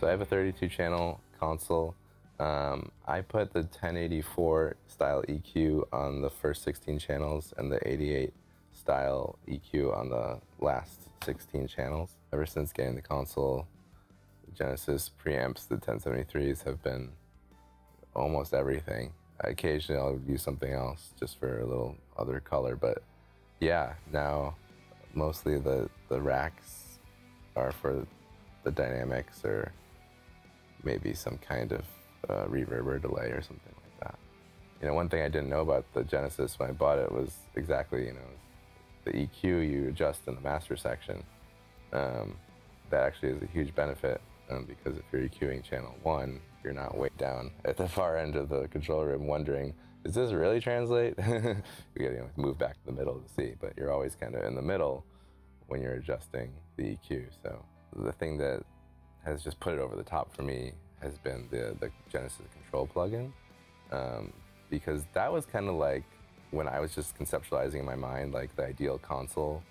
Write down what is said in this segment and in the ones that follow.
So I have a 32 channel console. Um, I put the 1084 style EQ on the first 16 channels and the 88 style EQ on the last 16 channels. Ever since getting the console, the Genesys preamps, the 1073s have been almost everything. Occasionally I'll use something else just for a little other color, but yeah, now mostly the, the racks are for the dynamics or maybe some kind of uh, reverb or delay or something like that. You know, one thing I didn't know about the Genesys when I bought it was exactly, you know, the EQ you adjust in the master section. Um, that actually is a huge benefit um, because if you're EQing channel one, you're not way down at the far end of the control room wondering, does this really translate? you gotta you know, move back to the middle to see, but you're always kind of in the middle when you're adjusting the EQ. So the thing that has just put it over the top for me has been the, the Genesys control plugin. Um, because that was kind of like when I was just conceptualizing in my mind like the ideal console.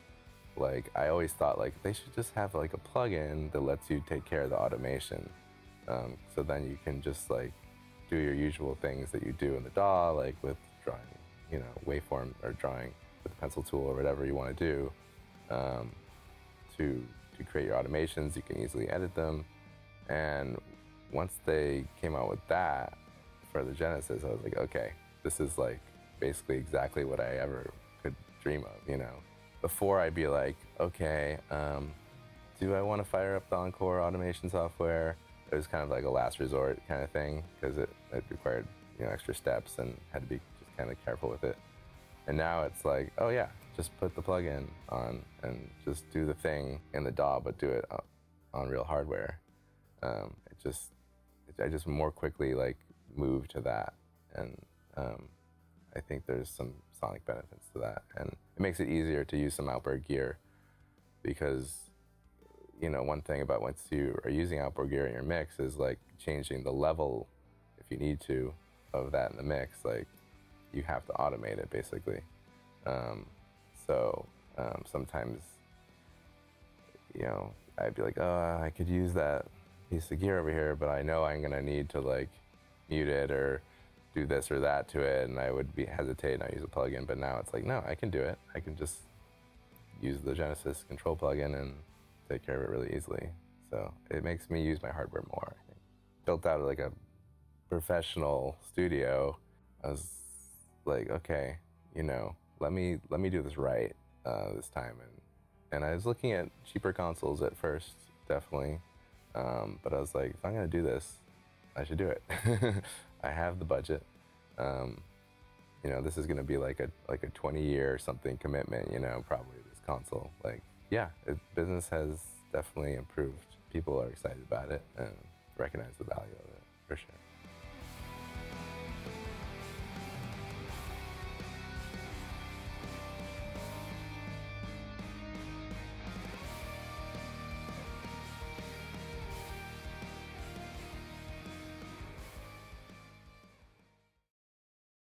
Like I always thought like they should just have like a plugin that lets you take care of the automation. Um, so then you can just like do your usual things that you do in the DAW, like with drawing, you know, waveform or drawing with the pencil tool or whatever you want to do um, to to create your automations. You can easily edit them, and once they came out with that for the Genesys, I was like, okay, this is like basically exactly what I ever could dream of, you know. Before I'd be like, okay, um, do I want to fire up the Encore automation software? It was kind of like a last resort kind of thing because it, it required you know extra steps and had to be just kind of careful with it. And now it's like, oh yeah, just put the plugin on and just do the thing in the DAW, but do it on real hardware. Um, it just, it, I just more quickly like move to that, and um, I think there's some sonic benefits to that, and it makes it easier to use some outboard gear because you know one thing about once you are using outboard gear in your mix is like changing the level if you need to of that in the mix like you have to automate it basically. Um, so um, sometimes you know I'd be like oh I could use that piece of gear over here but I know I'm gonna need to like mute it or do this or that to it, and I would be hesitate and I use a plugin. But now it's like, no, I can do it. I can just use the Genesys control plugin and take care of it really easily. So it makes me use my hardware more. I think. Built out like a professional studio, I was like, okay, you know, let me let me do this right uh, this time. And and I was looking at cheaper consoles at first, definitely. Um, but I was like, if I'm gonna do this, I should do it. I have the budget. Um, you know, this is going to be like a like a 20 year something commitment. You know, probably this console. Like, yeah, it, business has definitely improved. People are excited about it and recognize the value of it for sure.